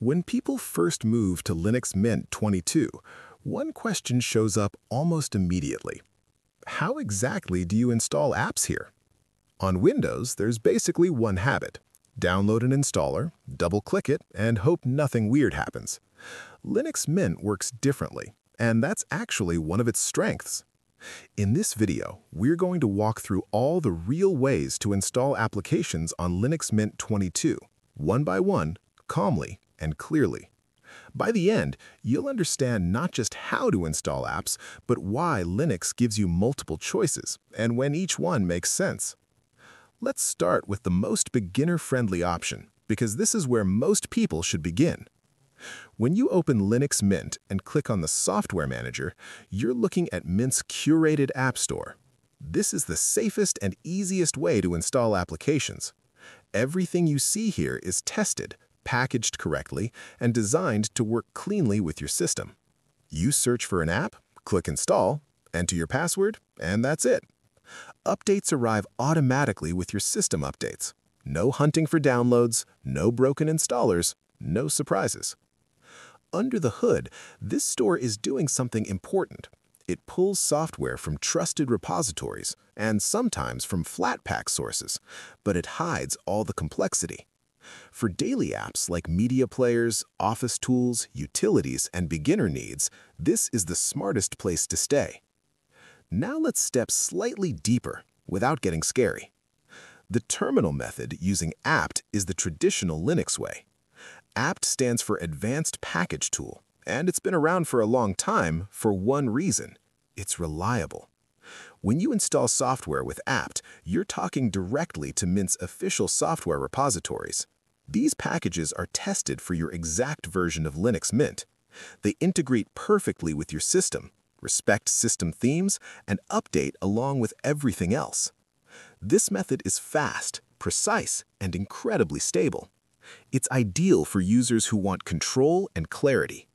When people first move to Linux Mint 22, one question shows up almost immediately. How exactly do you install apps here? On Windows, there's basically one habit. Download an installer, double-click it, and hope nothing weird happens. Linux Mint works differently, and that's actually one of its strengths. In this video, we're going to walk through all the real ways to install applications on Linux Mint 22, one by one, calmly and clearly. By the end, you'll understand not just how to install apps, but why Linux gives you multiple choices and when each one makes sense. Let's start with the most beginner-friendly option, because this is where most people should begin. When you open Linux Mint and click on the Software Manager, you're looking at Mint's curated App Store. This is the safest and easiest way to install applications. Everything you see here is tested, packaged correctly, and designed to work cleanly with your system. You search for an app, click Install, enter your password, and that's it. Updates arrive automatically with your system updates. No hunting for downloads, no broken installers, no surprises. Under the hood, this store is doing something important. It pulls software from trusted repositories and sometimes from Flatpak sources, but it hides all the complexity. For daily apps like media players, office tools, utilities, and beginner needs, this is the smartest place to stay. Now let's step slightly deeper without getting scary. The terminal method using apt is the traditional Linux way. apt stands for Advanced Package Tool, and it's been around for a long time for one reason. It's reliable. When you install software with apt, you're talking directly to Mint's official software repositories. These packages are tested for your exact version of Linux Mint. They integrate perfectly with your system, respect system themes, and update along with everything else. This method is fast, precise, and incredibly stable. It's ideal for users who want control and clarity.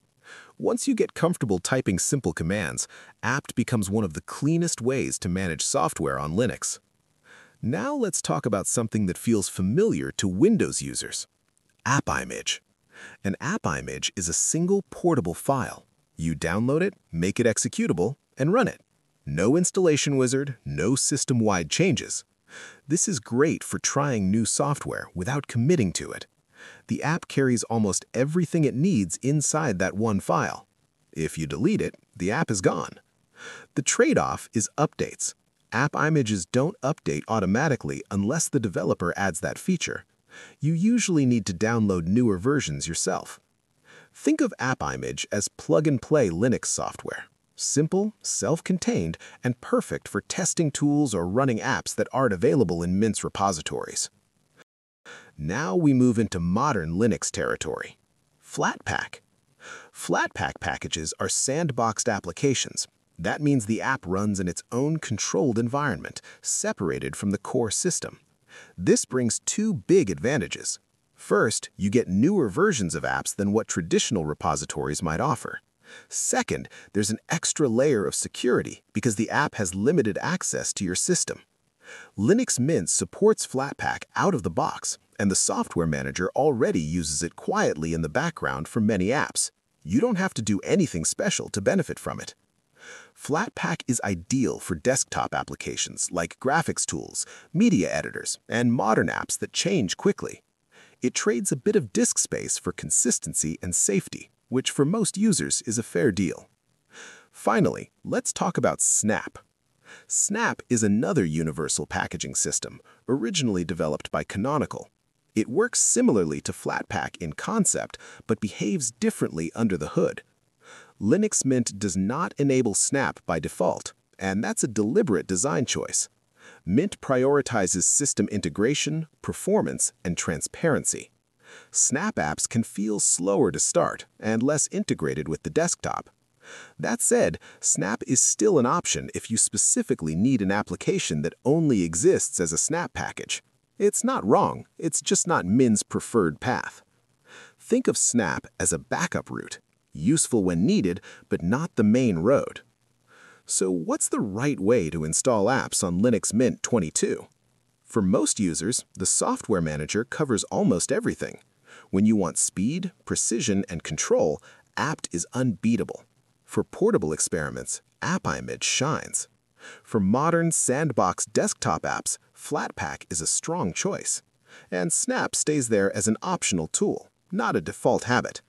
Once you get comfortable typing simple commands, apt becomes one of the cleanest ways to manage software on Linux. Now let's talk about something that feels familiar to Windows users. AppImage. An app image is a single portable file. You download it, make it executable, and run it. No installation wizard, no system-wide changes. This is great for trying new software without committing to it. The app carries almost everything it needs inside that one file. If you delete it, the app is gone. The trade-off is updates app images don't update automatically unless the developer adds that feature. You usually need to download newer versions yourself. Think of AppImage as plug-and-play Linux software. Simple, self-contained, and perfect for testing tools or running apps that aren't available in Mint's repositories. Now we move into modern Linux territory. Flatpak. Flatpak packages are sandboxed applications that means the app runs in its own controlled environment, separated from the core system. This brings two big advantages. First, you get newer versions of apps than what traditional repositories might offer. Second, there's an extra layer of security because the app has limited access to your system. Linux Mint supports Flatpak out of the box, and the software manager already uses it quietly in the background for many apps. You don't have to do anything special to benefit from it. Flatpak is ideal for desktop applications like graphics tools, media editors, and modern apps that change quickly. It trades a bit of disk space for consistency and safety, which for most users is a fair deal. Finally, let's talk about Snap. Snap is another universal packaging system, originally developed by Canonical. It works similarly to Flatpak in concept, but behaves differently under the hood. Linux Mint does not enable Snap by default, and that's a deliberate design choice. Mint prioritizes system integration, performance, and transparency. Snap apps can feel slower to start and less integrated with the desktop. That said, Snap is still an option if you specifically need an application that only exists as a Snap package. It's not wrong, it's just not Mint's preferred path. Think of Snap as a backup route useful when needed, but not the main road. So what's the right way to install apps on Linux Mint 22? For most users, the software manager covers almost everything. When you want speed, precision, and control, apt is unbeatable. For portable experiments, AppImage shines. For modern sandbox desktop apps, Flatpak is a strong choice. And Snap stays there as an optional tool, not a default habit.